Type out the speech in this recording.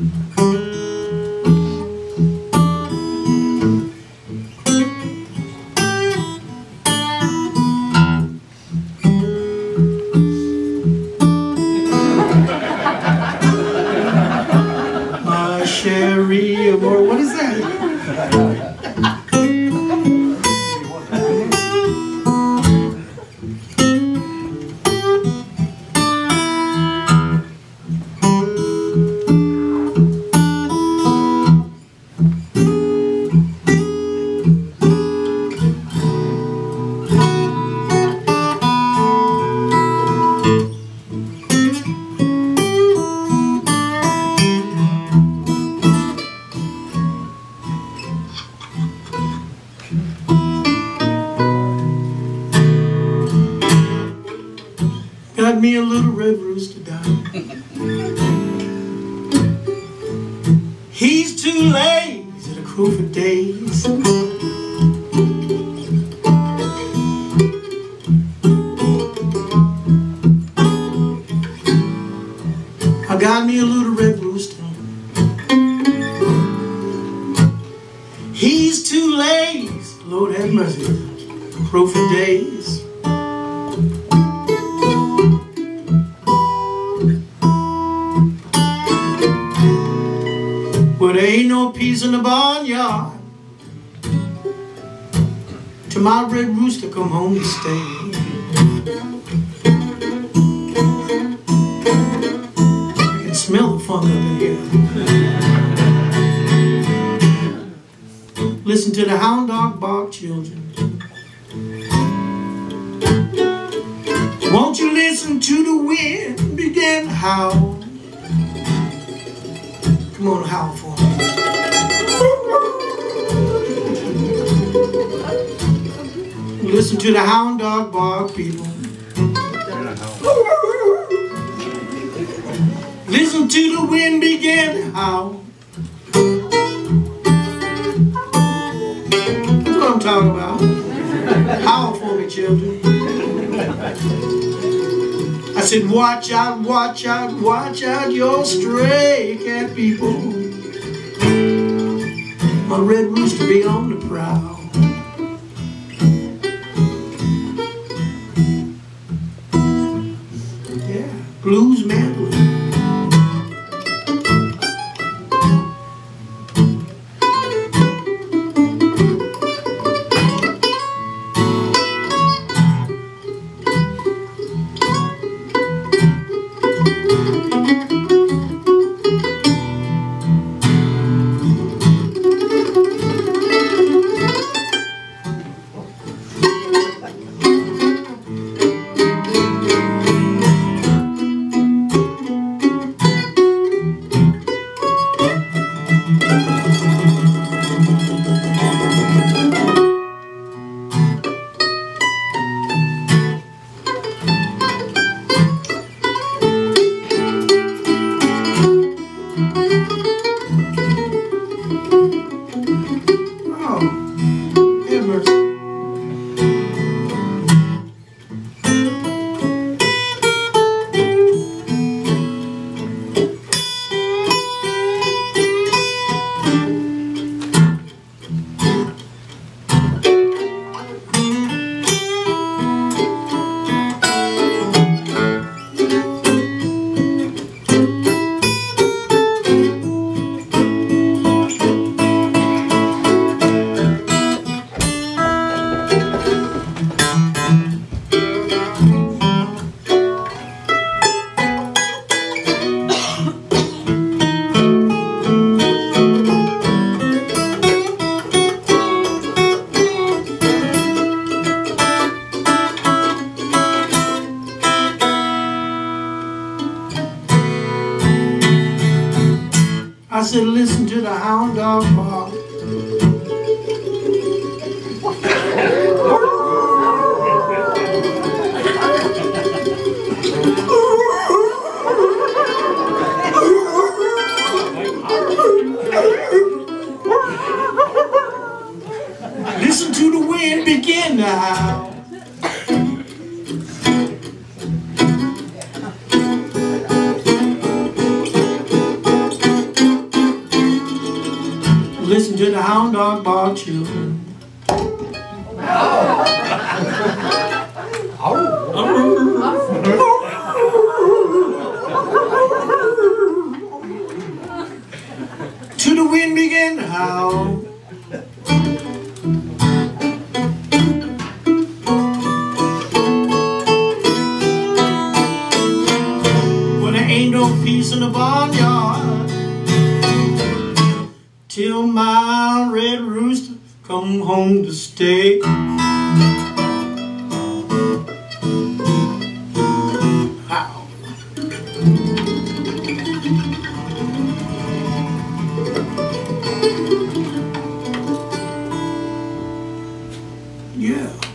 My Got me a little red rooster down. He's too lazy to crow for days. I got me a little red rooster. He's too lazy, Lord have mercy, crow for days. There ain't no peas in the barnyard till my red rooster come home to stay. I can smell the funk up in here. Listen to the hound dog bark, children. Won't you listen to the wind begin to howl? Come on, howl for me. Listen to the hound dog bark, people. Listen to the wind begin to howl. That's what I'm talking about. Howl for me, children. I said, watch out, watch out, watch out, your stray cat people. My red rooster be on the prowl. Yeah, blues mandolin. I said, listen to the hound dog bark. Listen to the wind begin howl. Hound dog bar children. to the wind began to howl. When there ain't no peace in the barnyard till my red rooster come home to stay. Wow. Yeah.